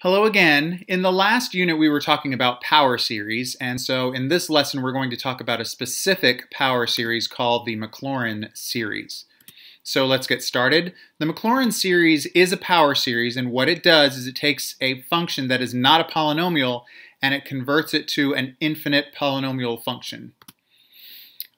Hello again. In the last unit, we were talking about power series, and so in this lesson, we're going to talk about a specific power series called the Maclaurin series. So let's get started. The Maclaurin series is a power series, and what it does is it takes a function that is not a polynomial and it converts it to an infinite polynomial function.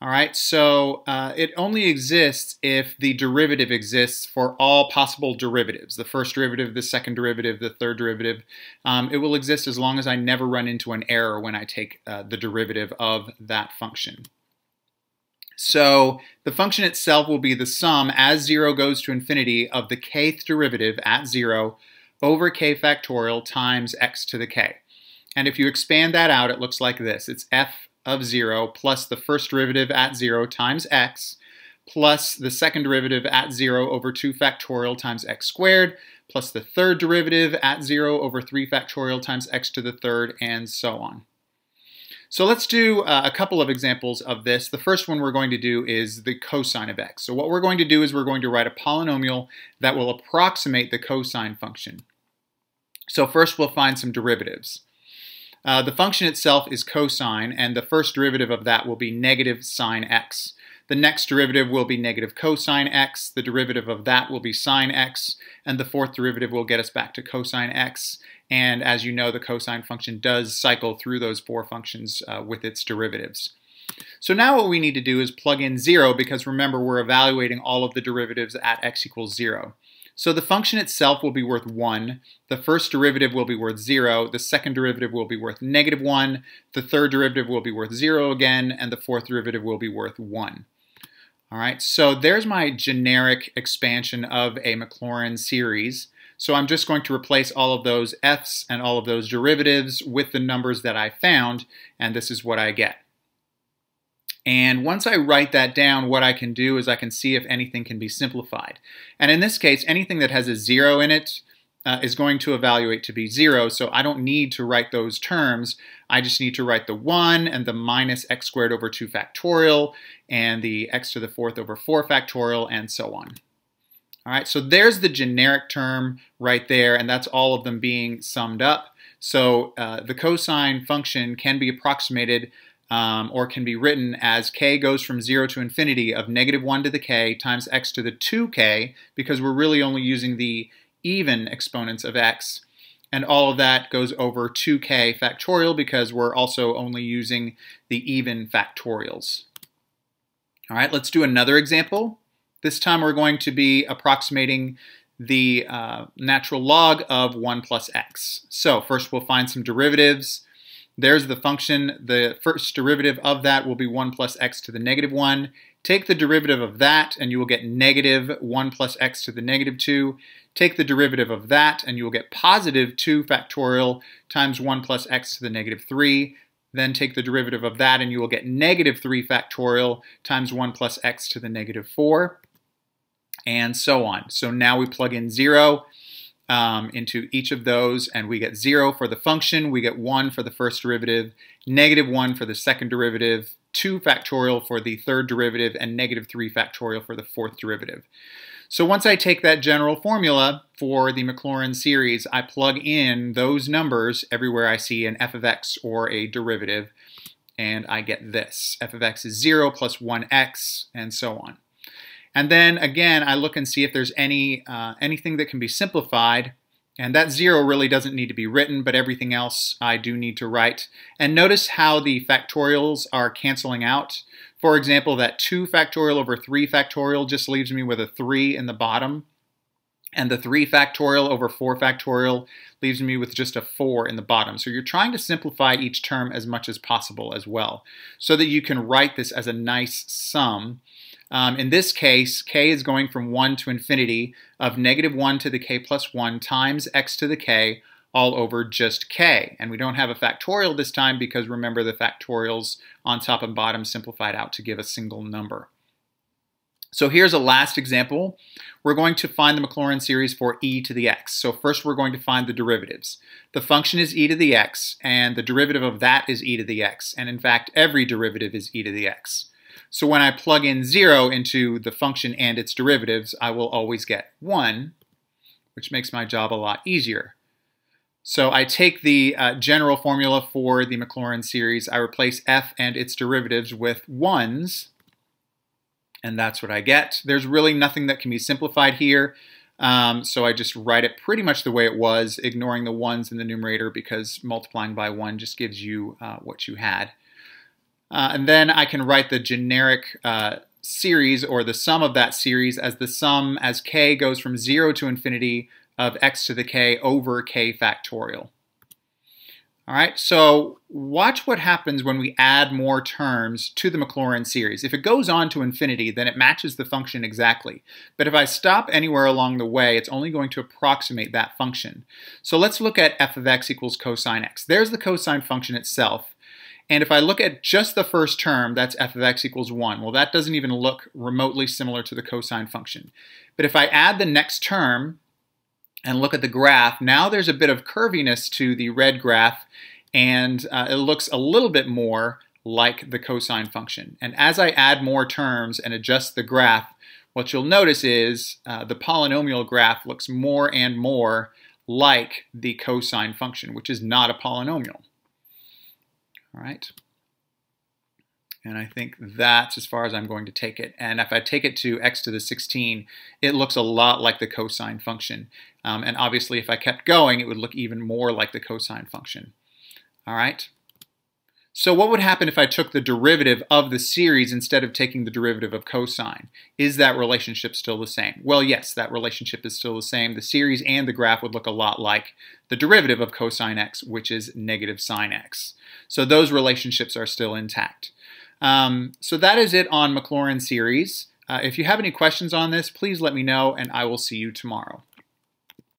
All right, so uh, it only exists if the derivative exists for all possible derivatives, the first derivative, the second derivative, the third derivative. Um, it will exist as long as I never run into an error when I take uh, the derivative of that function. So the function itself will be the sum as 0 goes to infinity of the kth derivative at 0 over k factorial times x to the k. And if you expand that out, it looks like this. It's f of 0 plus the first derivative at 0 times x plus the second derivative at 0 over 2 factorial times x squared plus the third derivative at 0 over 3 factorial times x to the third and so on. So let's do uh, a couple of examples of this. The first one we're going to do is the cosine of x. So what we're going to do is we're going to write a polynomial that will approximate the cosine function. So first we'll find some derivatives. Uh, the function itself is cosine, and the first derivative of that will be negative sine x. The next derivative will be negative cosine x, the derivative of that will be sine x, and the fourth derivative will get us back to cosine x. And as you know, the cosine function does cycle through those four functions uh, with its derivatives. So now what we need to do is plug in 0 because remember we're evaluating all of the derivatives at x equals 0. So the function itself will be worth 1. The first derivative will be worth 0. The second derivative will be worth negative 1. The third derivative will be worth 0 again. And the fourth derivative will be worth 1. All right, so there's my generic expansion of a Maclaurin series. So I'm just going to replace all of those f's and all of those derivatives with the numbers that I found, and this is what I get. And once I write that down, what I can do is I can see if anything can be simplified. And in this case, anything that has a zero in it uh, is going to evaluate to be zero, so I don't need to write those terms. I just need to write the 1 and the minus x squared over 2 factorial and the x to the fourth over 4 factorial and so on. All right, so there's the generic term right there, and that's all of them being summed up. So uh, the cosine function can be approximated um, or can be written as k goes from 0 to infinity of negative 1 to the k times x to the 2k, because we're really only using the even exponents of x. And all of that goes over 2k factorial because we're also only using the even factorials. All right, let's do another example. This time we're going to be approximating the uh, natural log of 1 plus x. So first we'll find some derivatives. There's the function. The first derivative of that will be 1 plus x to the negative 1. Take the derivative of that, and you will get negative 1 plus x to the negative 2. Take the derivative of that, and you will get positive 2 factorial times 1 plus x to the negative 3. Then take the derivative of that, and you will get negative 3 factorial times 1 plus x to the negative 4, and so on. So now we plug in 0 um, into each of those, and we get 0 for the function, we get 1 for the first derivative, negative 1 for the second derivative, 2 factorial for the third derivative, and negative 3 factorial for the fourth derivative. So once I take that general formula for the Maclaurin series, I plug in those numbers everywhere I see an f of x or a derivative, and I get this. f of x is 0 plus 1x, and so on. And then again, I look and see if there's any uh, anything that can be simplified. And that zero really doesn't need to be written, but everything else I do need to write. And notice how the factorials are canceling out. For example, that 2 factorial over 3 factorial just leaves me with a 3 in the bottom. And the 3 factorial over 4 factorial leaves me with just a 4 in the bottom. So you're trying to simplify each term as much as possible as well, so that you can write this as a nice sum um, in this case, k is going from 1 to infinity of negative 1 to the k plus 1 times x to the k all over just k. And we don't have a factorial this time because remember the factorials on top and bottom simplified out to give a single number. So here's a last example. We're going to find the Maclaurin series for e to the x. So first we're going to find the derivatives. The function is e to the x, and the derivative of that is e to the x. And in fact, every derivative is e to the x. So when I plug in 0 into the function and its derivatives, I will always get 1, which makes my job a lot easier. So I take the uh, general formula for the Maclaurin series, I replace f and its derivatives with 1s, and that's what I get. There's really nothing that can be simplified here, um, so I just write it pretty much the way it was, ignoring the 1s in the numerator because multiplying by 1 just gives you uh, what you had. Uh, and then I can write the generic uh, series or the sum of that series as the sum as k goes from 0 to infinity of x to the k over k factorial. All right, so watch what happens when we add more terms to the Maclaurin series. If it goes on to infinity, then it matches the function exactly. But if I stop anywhere along the way, it's only going to approximate that function. So let's look at f of x equals cosine x. There's the cosine function itself. And if I look at just the first term, that's f of x equals 1. Well, that doesn't even look remotely similar to the cosine function. But if I add the next term, and look at the graph, now there's a bit of curviness to the red graph, and uh, it looks a little bit more like the cosine function. And as I add more terms and adjust the graph, what you'll notice is uh, the polynomial graph looks more and more like the cosine function, which is not a polynomial. All right. And I think that's as far as I'm going to take it. And if I take it to x to the 16, it looks a lot like the cosine function. Um, and obviously, if I kept going, it would look even more like the cosine function. All right? So what would happen if I took the derivative of the series instead of taking the derivative of cosine? Is that relationship still the same? Well, yes, that relationship is still the same. The series and the graph would look a lot like the derivative of cosine x, which is negative sine x. So those relationships are still intact. Um, so that is it on Maclaurin series. Uh, if you have any questions on this, please let me know and I will see you tomorrow.